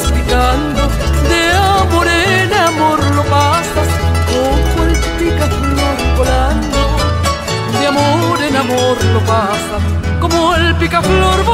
picando, de amor en amor lo pasas, como el picaflor volando, de amor en amor lo pasas, como el picaflor volando.